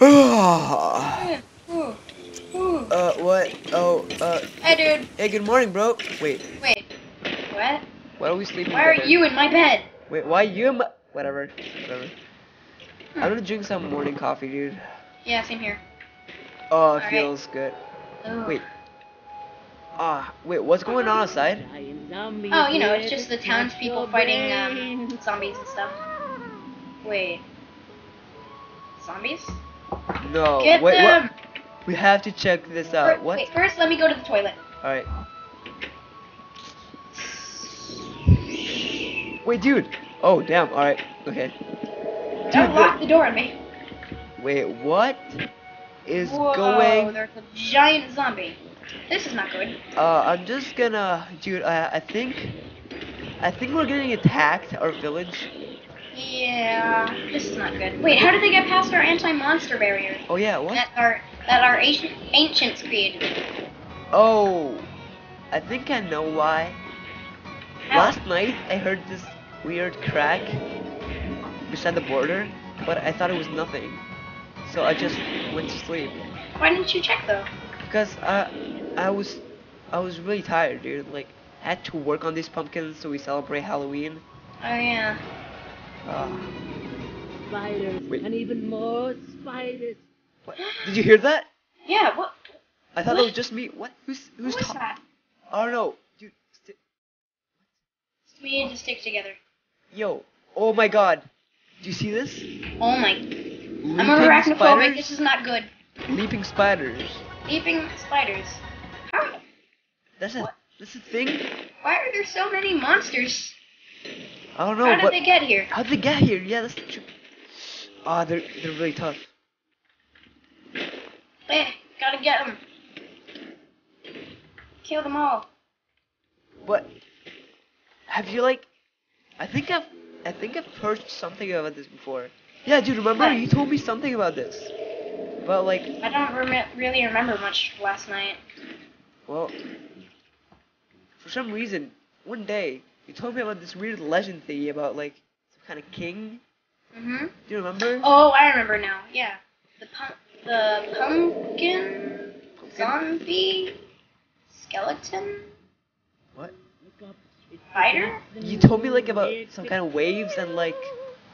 uh, what? Oh, uh, Hey, dude. hey, good morning, bro. Wait, Wait. What? why are we sleeping Why are you in my bed? Wait, why you? in my- Whatever, whatever. Hmm. I'm gonna drink some morning coffee, dude. Yeah, same here. Oh, it Alright. feels good. Ooh. Wait. Ah, wait, what's going on outside? Oh, you know, it's just the townspeople fighting um, zombies and stuff. Wait. Zombies? No, Get wait, them! what? We have to check this out. What? Wait, first let me go to the toilet. Alright. Wait, dude. Oh, damn. Alright. Okay. Dude, Don't lock the door on me. wait, what is Whoa, going? there's a giant zombie. This is not good. Uh, I'm just gonna, dude. I, I think, I think we're getting attacked. Our village. Yeah, this is not good. Wait, how did they get past our anti-monster barrier Oh yeah. What? that our that our ancient, ancients created? Oh, I think I know why. How? Last night I heard this weird crack beside the border, but I thought it was nothing. So I just went to sleep. Why didn't you check though? Because I, I was, I was really tired, dude. Like, had to work on these pumpkins so we celebrate Halloween. Oh yeah. Uh, Spiders Wait. and even more spiders. what? Did you hear that? Yeah. What? I thought it was just me. What? Who's who's Who is talking? that? Oh no, dude. St- We need to stick together. Yo. Oh my God. Do you see this? Oh my. Leaping I'm arachnophobic. spiders. This is not good. Leaping spiders. Leaping spiders. How? That's a What? that's a thing. Why are there so many monsters? I don't know, How did they get here? How did they get here? Yeah, that's true. Ah, they're they're really tough. Eh, gotta get them. Kill them all. What? have you like? I think I've I think I've heard something about this before. Yeah, dude, remember What? you told me something about this. But like, I don't rem- really remember much last night. well, for some reason, one day you told me about this weird legend thingy about like some kind of king. Mm-hmm. Do you remember? Oh, I remember now. Yeah. The pump, the pumpkin zombie skeleton What? Look up. It's Spider? You told me like about some kind of waves and like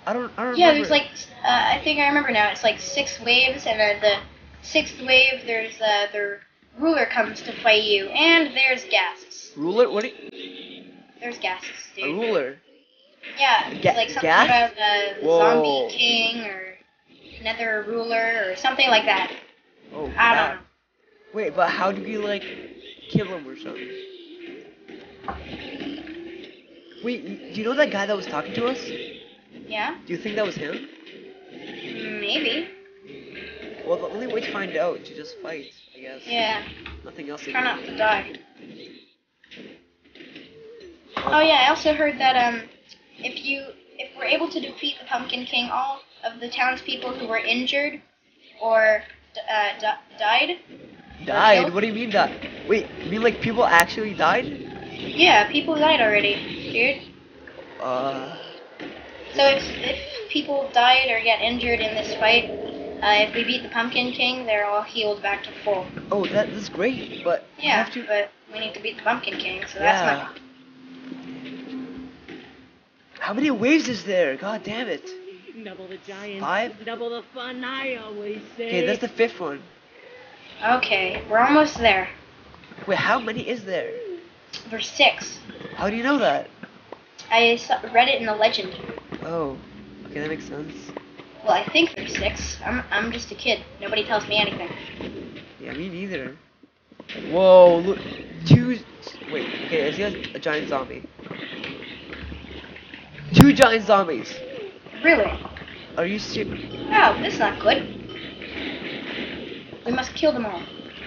I don't I don't Yeah, remember. there's like uh, I think I remember now. It's like six waves, and uh, the sixth wave, there's uh, the ruler comes to fight you, and there's gases. ruler. What? Are you, There's gases, a ruler. Yeah, Ga- like something gas? about uh, the Whoa. zombie king or nether ruler or something like that. Oh. I don't know. Wait, but how do we like kill him or something? Wait, y- do you know that guy that was talking to us? Yeah, Do you think that was him? maybe. Well, the only way to find out is to just fight, I guess. Yeah, Nothing else. try not to die. Oh yeah, I also heard that um, if you if we're able to defeat the Pumpkin King, all of the townspeople who were injured or uh, d- died. Died? What do you mean that? Wait, you mean like people actually died? Yeah, people died already, dude. Uh. So if if people died or get injured in this fight, uh, if we beat the Pumpkin King, they're all healed back to full. Oh, that is great, but we Yeah, have to. but we need to beat the Pumpkin King, so that's Yeah. not. How many waves is there? God damn it. Double the giants. Five? Double the fun, I always say. Okay, that's the fifth one. Okay, we're almost there. Wait, how many is there? There's six. How do you know that? I saw, read it in the legend. Oh, okay, that makes sense. Well, I think there's six. I'm I'm just a kid. Nobody tells me anything. Yeah, me neither. Whoa, look, two. Wait, okay, is he a, a giant zombie. Two giant zombies. Really? Are you serious? Oh, is not good. We must kill them all.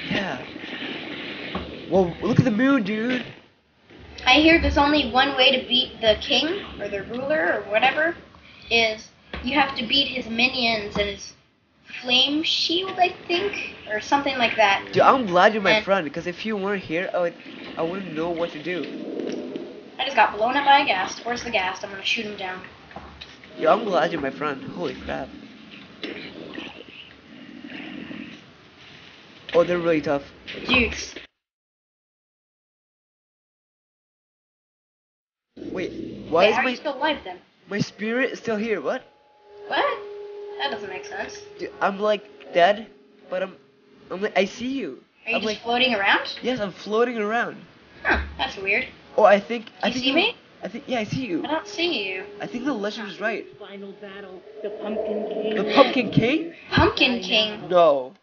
Yeah. Well, look at the moon, dude. I hear there's only one way to beat the king or the ruler or whatever. Is you have to beat his minions and his flame shield, I think, or something like that. Dude, I'm glad you're my And- friend because if you weren't here, I would, I wouldn't know what to do. I just got blown up by a ghast. Where's the ghast? I'm gonna shoot him down. Yo, I'm glad you're my friend. Holy crap. Oh, they're really tough. Dudes. Wait, why Wait, is my you still alive then? my spirit is still here? What? What? That doesn't make sense. Dude, I'm like dead, but I'm I'm like I see you. Are you I'm just like floating around? yes, I'm floating around. Huh, that's weird. Oh, I think I think see me? I think yeah, I see you. I don't see you. I think the legend is right. Final battle. The Pumpkin King. The Pumpkin King? Pumpkin King. No.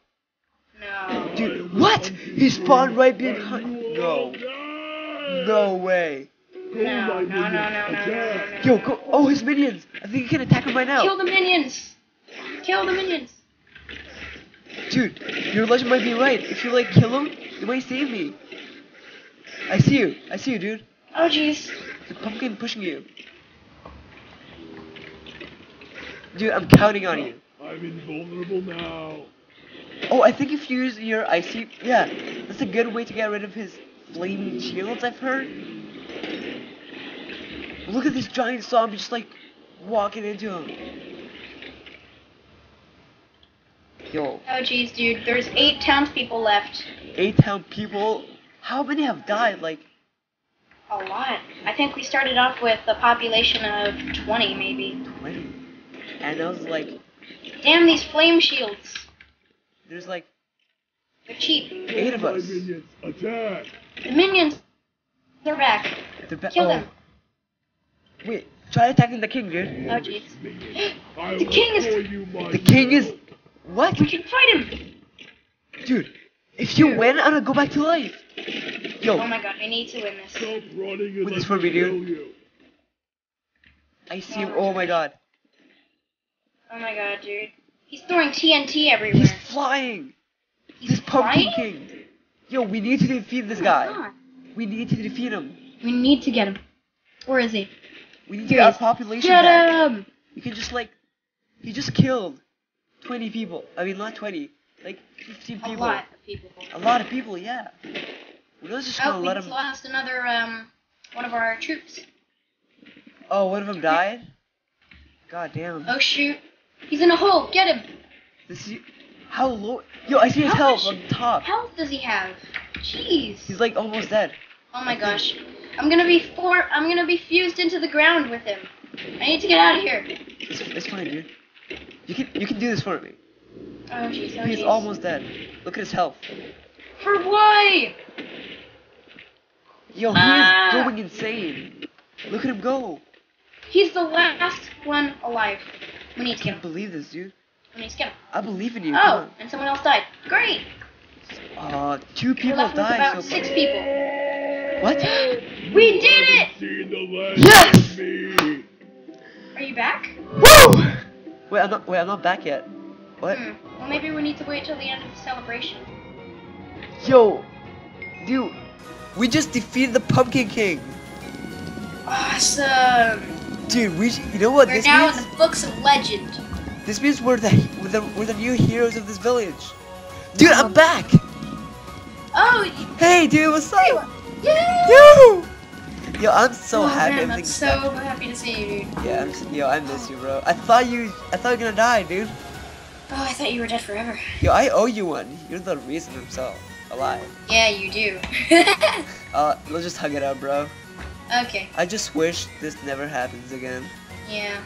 No. Dude, what? He spawned right behind. Oh oh no. No way. No, no, no, no, no, no, no, no. Yo, go. Oh, his minions. I think he can attack him right now. Kill the minions! Kill the minions! Dude, your legend might be right. If you like kill him, you might save me. I see you. I see you, dude. Oh jeez. The pumpkin pushing you. Dude, I'm counting on you. I'm invulnerable now. Oh, I think if you use your icy, yeah, that's a good way to get rid of his flaming shields. I've heard. Look at this giant zombie just like walking into him. Yo, Oh jeez, dude. There's eight townspeople left. eight town people. How many have died? Like, A lot. I think we started off with a population of 20, maybe. 20. And I was like, Damn these flame shields. there's like They're cheap. eight of us. minions, attack! The minions. They're back. They're ba- Kill oh, them. Wait, try attacking the king, dude. Oh jeez. The king is- show you my The king is. What? We can fight him. Dude, if you win, I'm gonna go back to life. Yo, Oh my god, I need to win this. Stop running and Wait, this for me me, dude? I see him. Oh. oh my god. Oh my god, dude. He's throwing TNT everywhere. He's flying. He's this pumpkin king. Yo, we need to defeat this Oh guy. my God. We need to defeat him. We need to get him. Where is he? We need to get he our population Get back. him! We can just like, he just killed 20 people. I mean, not 20, like 15 A people. lot of people. A lot of people, yeah. We're not just Oh, gonna we let just him. lost another, um, one of our troops. Oh, one of them died. God damn. Oh shoot. He's in a hole. Get him. This is how low. Yo, I see his How health on top. health does he have? Jeez. He's like almost dead. Oh my gosh. I'm gonna be for I'm gonna be fused into the ground with him. I need to get out of here. It's, it's fine, dude. You can you can do this for me. Oh jeez. Oh He's jeez. almost dead. Look at his health. For why? Yo, he Ah. is going insane. Look at him go. He's the last one alive. We need I to get can't him. believe this, dude. We need to him. I believe in you. Oh, and someone else died. Great. Uh, two people died about so six far. people. What? We did it! Seen the last Yes! Are you back? Woo! Wait, I'm not. Wait, I'm not back yet. What? Hmm. Well, maybe we need to wait till the end of the celebration. Yo, dude, we just defeated the Pumpkin King. Awesome. Dude, we. You know what We're this now means? in the books of legend. This means we're the we're the we're the new heroes of this village. Dude, I'm uh-huh. back. Oh, Hey, dude, what's up? yay! Yo, yo, I'm so oh, happy. Man, I'm so happy to see you, dude. Yeah, I'm, yo, I miss you, bro. I thought you, I thought you were gonna die, dude. Oh, I thought you were dead forever. Yo, I owe you one. You're the reason I'm so alive. Yeah, you do. Uh, let's just hug it out, bro. okay. I just wish this never happens again. Yeah.